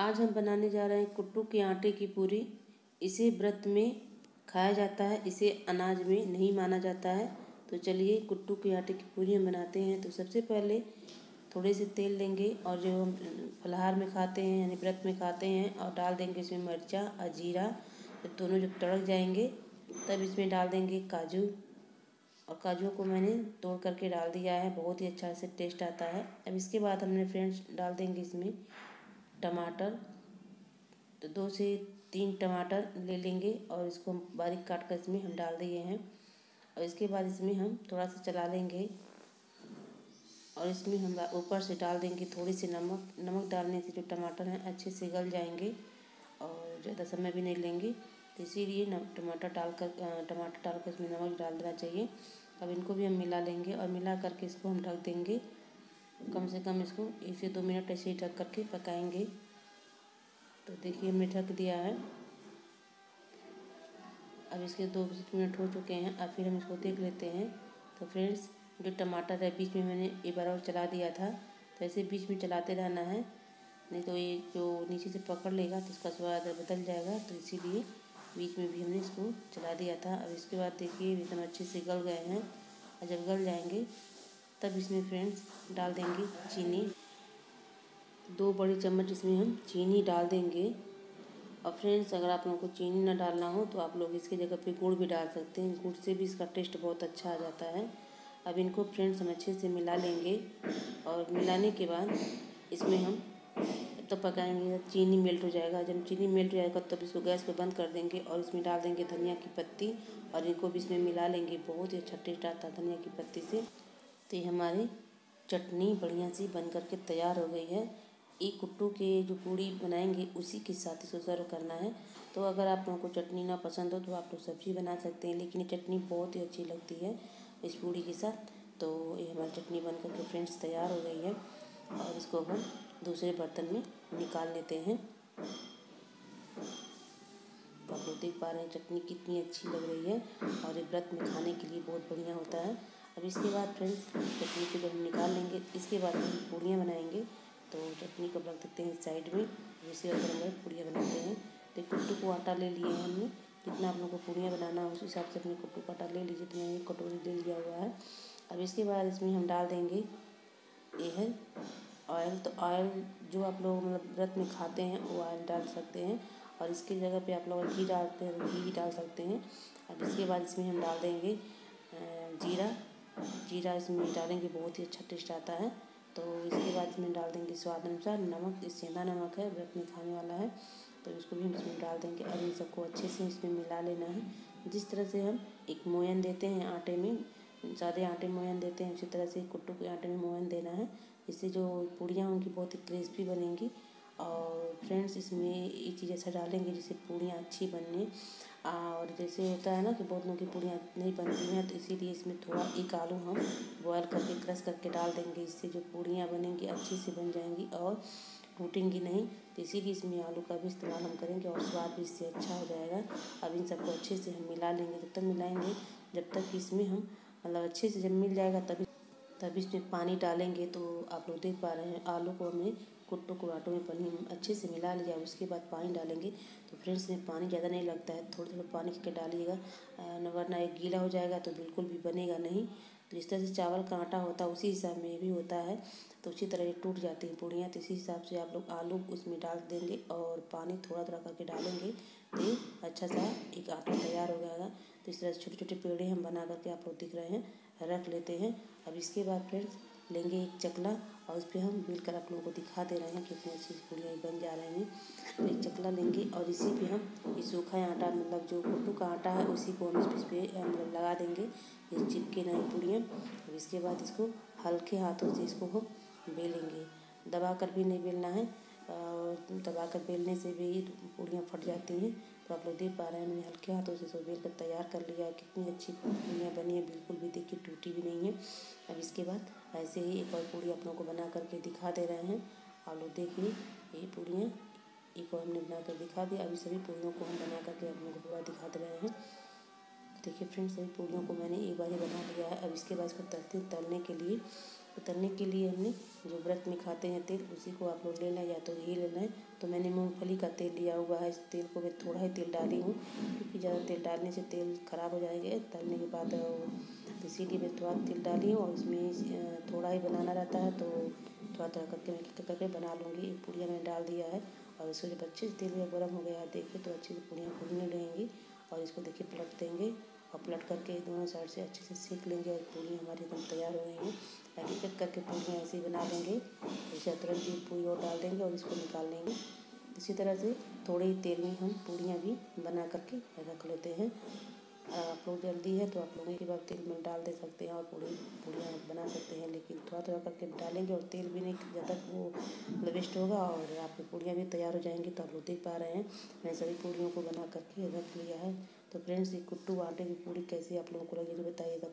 आज हम बनाने जा रहे हैं कुट्टू के आटे की पूरी। इसे व्रत में खाया जाता है, इसे अनाज में नहीं माना जाता है। तो चलिए कुट्टू के आटे की पूरी हम बनाते हैं। तो सबसे पहले थोड़े से तेल लेंगे और जो हम फलाहार में खाते हैं, यानी व्रत में खाते हैं, और डाल देंगे इसमें मिर्चा और जीरा तो दोनों जब तड़क जाएँगे, तब इसमें डाल देंगे काजू। और काजुओं को मैंने तोड़ करके डाल दिया है, बहुत ही अच्छा से टेस्ट आता है। अब इसके बाद हमने फ्रेंड्स डाल देंगे इसमें टमाटर तो दो से तीन टमाटर ले लेंगे और इसको हम बारीक काट कर इसमें हम डाल दिए हैं। और इसके बाद इसमें हम थोड़ा सा चला लेंगे और इसमें हम ऊपर से डाल देंगे थोड़ी सी नमक। नमक डालने से जो टमाटर हैं अच्छे से गल जाएँगे और ज़्यादा समय भी नहीं लेंगे। तो इसीलिए टमाटर डालकर टमाटर डालकर इसमें नमक डाल देना चाहिए। अब इनको भी हम मिला लेंगे और मिला करके इसको हम ढक देंगे। कम से कम इसको एक से दो मिनट ऐसे ही ढक करके पकाएँगे। तो देखिए, हमने ढक दिया है। अब इसके दो मिनट हो चुके हैं। अब फिर हम इसको देख लेते हैं। तो फ्रेंड्स, जो टमाटर है, बीच में मैंने एक बार और चला दिया था। तो ऐसे बीच में चलाते रहना है। नहीं तो ये जो नीचे से पकड़ लेगा तो इसका स्वाद बदल जाएगा। तो इसीलिए बीच में भी हमने इसको चला दिया था। अब इसके बाद देखिए, एकदम अच्छे से गल गए हैं। और जब गल जाएँगे तब इसमें फ्रेंड्स डाल देंगे चीनी। दो बड़ी चम्मच इसमें हम चीनी डाल देंगे। और फ्रेंड्स अगर आप लोगों को चीनी ना डालना हो तो आप लोग इसकी जगह पे गुड़ भी डाल सकते हैं। गुड़ से भी इसका टेस्ट बहुत अच्छा आ जाता है। अब इनको फ्रेंड्स हम अच्छे से मिला लेंगे और मिलाने के बाद इसमें हम तो पकाएँगे चीनी मेल्ट हो जाएगा। जब चीनी मेल्ट हो जाएगा तब इसको गैस पे बंद कर देंगे और इसमें डाल देंगे धनिया की पत्ती और इनको भी इसमें मिला लेंगे। बहुत ही अच्छा टेस्ट आता है धनिया की पत्ती से। तो ये हमारी। चटनी बढ़िया सी बन करके तैयार हो गई है। एक कुट्टू के जो पूड़ी बनाएँगे, उसी के साथ इसको सर्व करना है। तो अगर आप लोगों को चटनी ना पसंद हो तो आप लोग सब्ज़ी बना सकते हैं, लेकिन ये चटनी बहुत ही अच्छी लगती है इस पूड़ी के साथ। तो ये हमारी चटनी बन करके फ्रेंड्स तैयार हो गई है। और इसको हम दूसरे बर्तन में निकाल लेते हैं। आप लोग देख पा रहे हैं, चटनी कितनी अच्छी लग रही है। और ये व्रत में खाने के लिए बहुत बढ़िया होता है। अब इसके बाद फ्रेंड्स, चटनी को जब हम निकाल लेंगे, इसके बाद हम पूड़ियाँ बनाएँगे। तो चटनी को रख देते हैं साइड में जैसे अगर हम पूड़ियाँ बनाते हैं। तो कुट्टू को आटा ले लिए हैं हमने, जितना आप लोगों को पूड़ियाँ बनाना है, उस हिसाब से अपने कुट्टू का आटा ले लीजिए, जितना एक कटोरी ले लिया हुआ है। अब इसके बाद इसमें हम डाल देंगे ये है ऑयल। तो ऑयल जो आप लोग मतलब व्रत में खाते हैं, वो ऑयल डाल सकते हैं। और इसकी जगह पे आप लोग घी डालते हैं, घी डाल सकते हैं। अब इसके बाद इसमें हम डाल देंगे जीरा। जीरा इसमें डालेंगे, बहुत ही अच्छा टेस्ट आता है। तो इसके बाद इसमें डाल देंगे स्वाद अनुसार नमक सेंधा नमक है व्रत में खाने वाला है। तो इसको भी हम इसमें डाल देंगे। और इन सबको अच्छे से इसमें मिला लेना है। जिस तरह से हम एक मोयन देते हैं आटे में सादे आटे में मोयन देते हैं, उसी तरह से कुट्टू के आटे में मोयन देना है। इससे जो पूड़ियाँ उनकी बहुत ही क्रिस्पी बनेंगी। और फ्रेंड्स इसमें एक चीज़ ऐसा डालेंगे जिससे पूड़ियाँ अच्छी बनने और जैसे होता है ना कि बहुत लोगों की पूड़ियाँ नहीं बनती हैं तो इसीलिए इसमें थोड़ा एक आलू हम बॉयल करके क्रश करके डाल देंगे। इससे जो पूड़ियाँ बनेंगी, अच्छी से बन जाएँगी और टूटेंगी नहीं तो इसीलिए इसमें आलू का भी इस्तेमाल हम करेंगे और स्वाद भी इससे अच्छा हो जाएगा। अब इन सबको अच्छे से हम मिला लेंगे। जब तक मिलाएँगे, जब तक इसमें हम मतलब अच्छे से जब मिल जाएगा तभी तभी इसमें पानी डालेंगे तो आप लोग देख पा रहे हैं, आलू को हमने कुट्टू को आटो में पानी अच्छे से मिला लिया, उसके बाद पानी डालेंगे। तो फ्रेंड्स में पानी ज़्यादा नहीं लगता है थोड़ा थोड़ा पानी करके डालिएगा वरना एक गीला हो जाएगा तो बिल्कुल भी बनेगा नहीं। तो इस तरह से चावल का आटा होता है, उसी हिसाब में भी होता है तो उसी तरह ये टूट जाती हैं पूड़ियाँ तो इसी हिसाब से आप लोग आलू उसमें डाल देंगे और पानी थोड़ा थोड़ा करके डालेंगे तो अच्छा सा एक आटा तैयार हो जाएगा। इस तरह छोटे छोटे पेड़े हम बना करके आप लोग दिख रहे हैं, रख लेते हैं। अब इसके बाद फ्रेंड्स लेंगे एक चकला और उस पर हम मिलकर आप लोगों को दिखा दे रहे हैं कितनी अच्छी पूड़ियाँ बन जा रही हैं। एक चकला लेंगे और इसी पे हम ये सूखा आटा मतलब जो कुट्टू का आटा है, उसी को हम इस पर मतलब लगा देंगे, ये चिपके नहीं पूड़ियाँ और इसके बाद इसको हल्के हाथों से इसको हम बेलेंगे। दबा कर भी नहीं बेलना है, और दबा कर बेलने से भी पूड़ियाँ फट जाती हैं। तो आप लोग देख पा रहे हैं मैंने हल्के हाथों से सब बेल कर तैयार कर लिया है। कितनी अच्छी पूड़ियाँ बनी है। बिल्कुल भी देखिए टूटी भी नहीं है। अब इसके बाद ऐसे ही एक और पूड़ी आप को बना करके दिखा दे रहे हैं। आप लोग देखिए ये पूड़ियाँ एक और हमने बना कर दिखा दिया अभी सभी पूड़ियों को हम बना करके आप लोगों को पूरा दिखा दे रहे हैं। देखिए फ्रेंड्स, सभी पूड़ियों को मैंने एक बार ही बना लिया है। अब इसके बाद इसको तलते तलने के लिए तलने के लिए हमने जो व्रत में खाते हैं तेल, उसी को आप लोग लेना या तो घी लेना है तो मैंने मूंगफली का तेल लिया हुआ है। इस तेल को मैं थोड़ा ही तेल डाली हूँ, क्योंकि ज़्यादा तेल डालने से तेल ख़राब हो जाएँगे। तलने के बाद तो इसीलिए मैं थोड़ा तेल डाली हूँ और इसमें थोड़ा ही बनाना रहता है तो थोड़ा थोड़ा करके मैं करके बना लूँगी। एक पुड़िया मैंने डाल दिया है और इसको जब अच्छे से तेल गर्म हो गया है देखिए तो अच्छे से पुड़िया भूनने लगेंगी और इसको देखिए पलट देंगे। और पलट करके दोनों साइड से अच्छे से सीख लेंगे और पूरी हमारी एकदम तैयार हो गई है। एक एक करके पूरियाँ ऐसे ही बना लेंगे जैसे तुरंत ही पूरी और डाल देंगे और इसको निकाल लेंगे। इसी तरह से थोड़े ही तेल में हम पूरियाँ भी बना करके रख लेते हैं। आप लोग जल्दी है तो आप लोग एक बार तेल में डाल दे सकते हैं और पूरी पूड़ियाँ बना सकते हैं। लेकिन थोड़ा थोड़ा करके डालेंगे और तेल भी नहीं, जब तक वो वेस्ट होगा और आपकी पूड़ियाँ भी तैयार हो जाएँगी तो आप लोग देख पा रहे हैं। मैं सभी पूड़ियों को बना करके रख लिया है। तो फ्रेंड्स ये कुट्टू आटे की पूड़ी कैसी आप लोगों को लगी तो बताइएगा